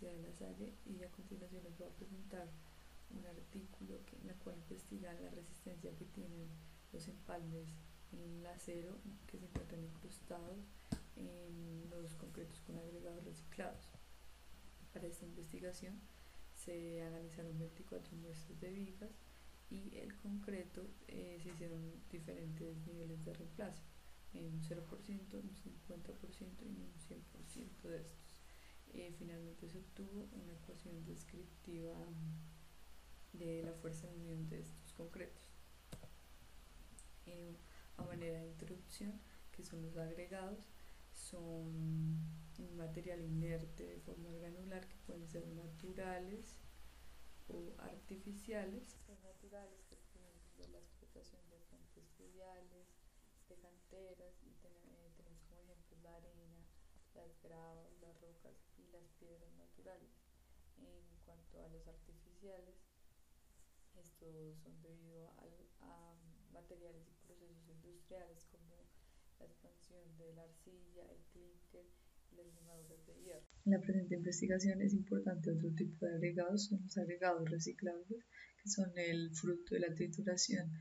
De La Salle y a continuación les voy a presentar un artículo que, en el cual investigan la resistencia que tienen los empalmes en acero que se encuentran incrustados en los concretos con agregados reciclados. Para esta investigación se analizaron 24 muestras de vigas y el concreto eh, se hicieron diferentes niveles de reemplazo, en un 0%, un 50% y un 100% de estos. Eh, finalmente se obtuvo una ecuación descriptiva de la fuerza de unión de estos concretos. Eh, a manera de introducción, que son los agregados, son un material inerte de forma granular que pueden ser naturales o artificiales. Los naturales provienen de la explotación de fuentes fluviales, de canteras, y eh, tenemos como ejemplos la arena, las gravas, las rocas las piedras naturales. En cuanto a los artificiales, estos son debido a, materiales y procesos industriales como la expansión de la arcilla, el clinker y las limaduras de hierro. En la presente investigación es importante otro tipo de agregados, son los agregados reciclables, que son el fruto de la trituración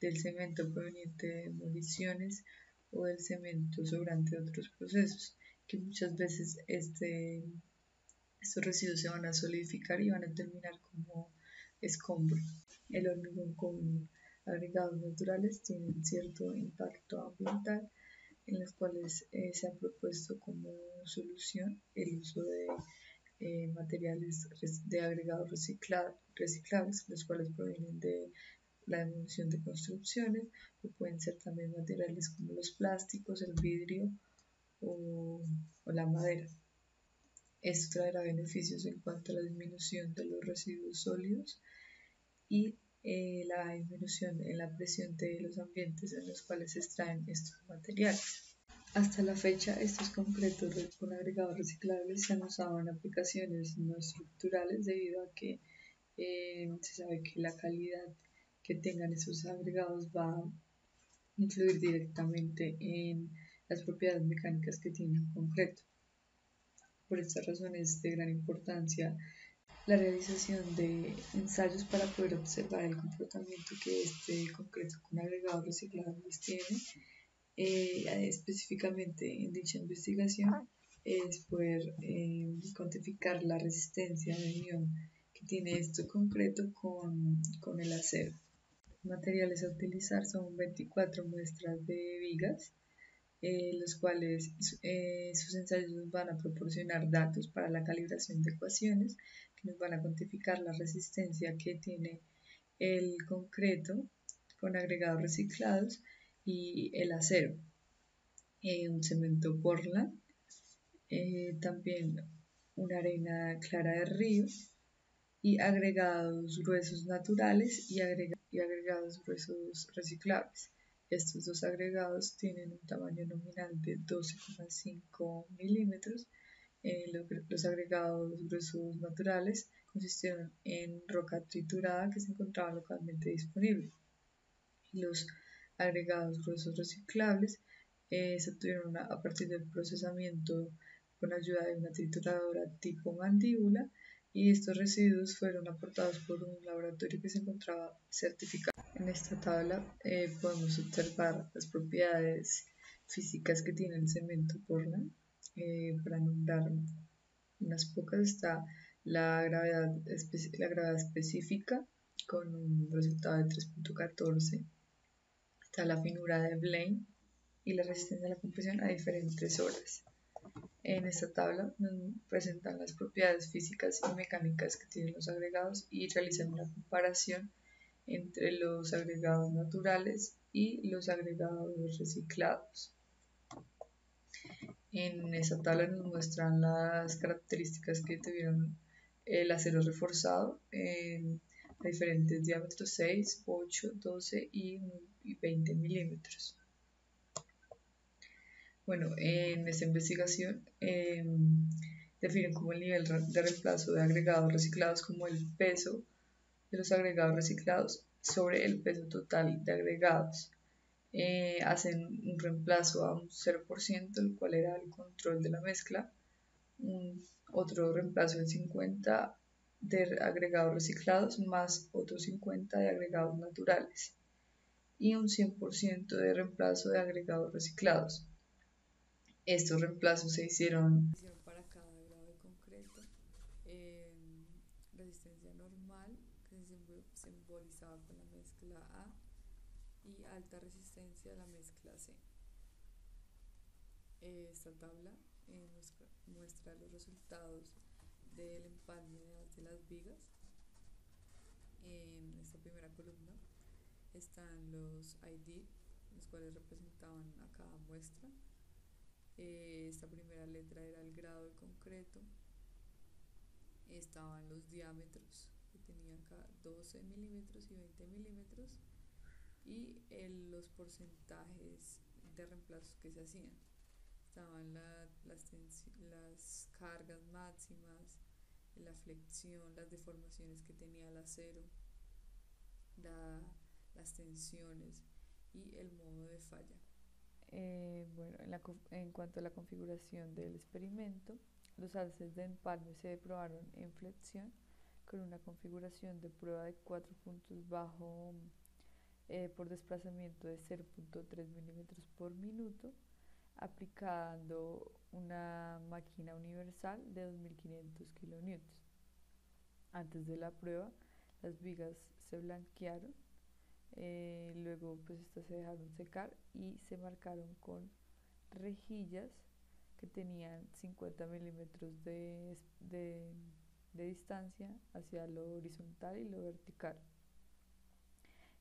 del cemento proveniente de demoliciones o del cemento sobrante de otros procesos, muchas veces este, estos residuos se van a solidificar y van a terminar como escombro. El hormigón con agregados naturales tiene cierto impacto ambiental en los cuales eh, se ha propuesto como solución el uso de eh, materiales de agregados reciclables, los cuales provienen de la demolición de construcciones, o pueden ser también materiales como los plásticos, el vidrio o la madera. Esto traerá beneficios en cuanto a la disminución de los residuos sólidos y eh, la disminución en la presión de los ambientes en los cuales se extraen estos materiales. Hasta la fecha, estos concretos con agregados reciclables se han usado en aplicaciones no estructurales debido a que eh, se sabe que la calidad que tengan esos agregados va a influir directamente en las propiedades mecánicas que tiene el concreto. Por estas razones de gran importancia la realización de ensayos para poder observar el comportamiento que este concreto con agregados reciclables tiene. Eh, específicamente en dicha investigación es poder eh, cuantificar la resistencia de unión que tiene este concreto con, con el acero. Materiales a utilizar son 24 muestras de vigas eh, los cuales eh, sus ensayos nos van a proporcionar datos para la calibración de ecuaciones que nos van a cuantificar la resistencia que tiene el concreto con agregados reciclados y el acero, eh, un cemento Portland, también una arena clara de río y agregados gruesos naturales y, y agregados gruesos reciclables. Estos dos agregados tienen un tamaño nominal de 12,5 milímetros. Eh, los agregados gruesos naturales consistieron en roca triturada que se encontraba localmente disponible. Los agregados gruesos reciclables eh, se obtuvieron a partir del procesamiento con ayuda de una trituradora tipo mandíbula y estos residuos fueron aportados por un laboratorio que se encontraba certificado. En esta tabla eh, podemos observar las propiedades físicas que tiene el cemento Portland. Eh, para nombrar unas pocas está la gravedad, la gravedad específica con un resultado de 3.14. Está la finura de Blaine y la resistencia a la compresión a diferentes horas. En esta tabla nos presentan las propiedades físicas y mecánicas que tienen los agregados y realizan una comparación entre los agregados naturales y los agregados reciclados. En esta tabla nos muestran las características que tuvieron el acero reforzado en diferentes diámetros 6, 8, 12 y 20 milímetros. Bueno, en esta investigación eh, definen como el nivel de reemplazo de agregados reciclados como el peso de los agregados reciclados sobre el peso total de agregados. Eh, hacen un reemplazo a un 0%, el cual era el control de la mezcla, otro reemplazo del 50 de agregados reciclados más otros 50 de agregados naturales y un 100% de reemplazo de agregados reciclados. Estos reemplazos se hicieron para cada grado concreto, resistencia normal que se simbolizaba con la mezcla A y alta resistencia la mezcla C. Esta tabla eh, muestra los resultados del empalme de las vigas. En esta primera columna están los ID, los cuales representaban a cada muestra. Eh, esta primera letra era el grado de concreto. Estaban los diámetros, que tenían acá 12 milímetros y 20 milímetros. Y los porcentajes de reemplazos que se hacían. Estaban las, las cargas máximas, la flexión, las deformaciones que tenía el acero, las tensiones y el modo de falla. Eh, bueno, en, en, cuanto a la configuración del experimento, los alces de empalme se probaron en flexión con una configuración de prueba de 4 puntos bajo eh, por desplazamiento de 0.3 milímetros por minuto, aplicando una máquina universal de 2500 kN. Antes de la prueba, las vigas se blanquearon eh, luego pues estas se dejaron secar y se marcaron con rejillas que tenían 50 milímetros de, de, distancia hacia lo horizontal y lo vertical.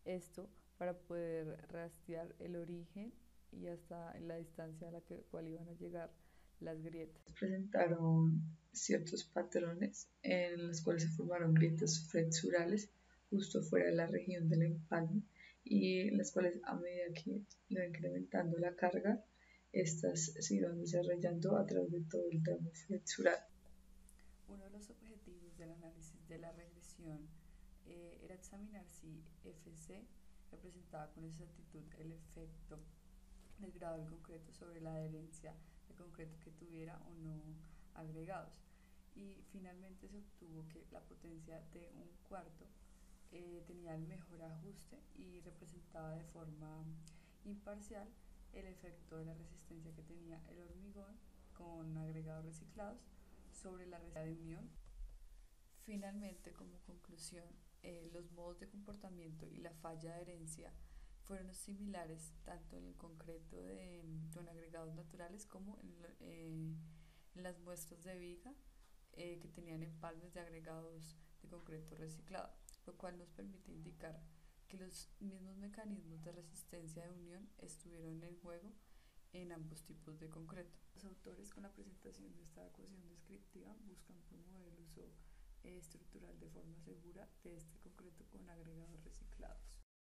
Esto para poder rastrear el origen y hasta la distancia a la que, cual iban a llegar las grietas. Presentaron ciertos patrones en los cuales se formaron grietas flexurales justo fuera de la región del empalme y las cuales a medida que iba incrementando la carga, estas se iban desarrollando a través de todo el tramo flexural. Uno de los objetivos del análisis de la regresión eh, era examinar si FC representaba con exactitud el efecto del grado del concreto sobre la adherencia de concreto que tuviera o no agregados. Y finalmente se obtuvo que la potencia de un cuarto tenía el mejor ajuste y representaba de forma imparcial el efecto de la resistencia que tenía el hormigón con agregados reciclados sobre la resistencia de unión. Finalmente, como conclusión, eh, los modos de comportamiento y la falla de herencia fueron similares tanto en el concreto de, con agregados naturales como en, eh, las muestras de viga que tenían empalmes de agregados de concreto reciclado lo cual nos permite indicar que los mismos mecanismos de resistencia de unión estuvieron en juego en ambos tipos de concreto. Los autores con la presentación de esta ecuación descriptiva buscan promover el uso estructural de forma segura de este concreto con agregados reciclados.